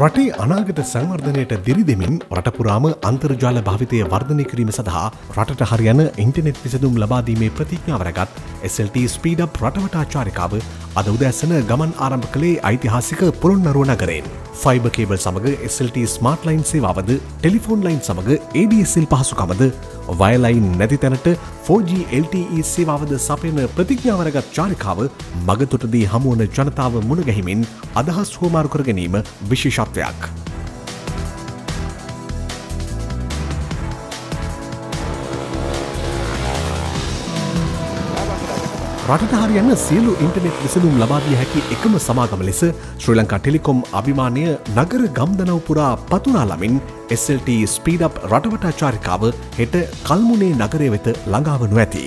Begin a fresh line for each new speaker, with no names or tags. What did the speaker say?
රටේ අනාගත සංවර්ධනයට දිරිදෙමින් රටපුරාම අන්තර්ජාල භාවිතය වර්ධනය කිරීම සඳහා රටට හරියන ඉන්ටනෙට් විසඳුම් ලබාදීමේ ප්‍රතිඥාවරගත් SLT ස්පීඩප් රටවටාචාරිකාව අද උදැසන ගමන් ආරම්භ කළේ ഐතිහාසික පොළොන්නරුව නගරෙන්. ෆයිබ කේබල් සමඟ SLT ස්මාර්ට් ලයින් සේවාවද ටෙලිෆෝන් ලයින් සමඟ ADSල් පහසුකමද වයලයින් නැති තැනට 4GLTE සේවාවද සපයන ප්‍රතිඥාවරගත් චාරිකාව මගතොටදී හමුවන ජනතාව මුණගැහිමින් අදහස් හෝමාරු කර ගැනීම විශේෂත්වයක්. රටට හරියන්න සියලු ඉන්ටනෙට් විසඳුම් ලබාදිය හැකි එකම සමාගම ලෙස ශ්‍රී ලංකා ටෙලිකොම් අභිමානය නගර ගම්දනව පුරා පතුරාලමින් SLT ස්පීඩප් රටවටා චාරිකාව හෙට කල්මුණේ නගරය වෙත ළඟාවනු ඇති.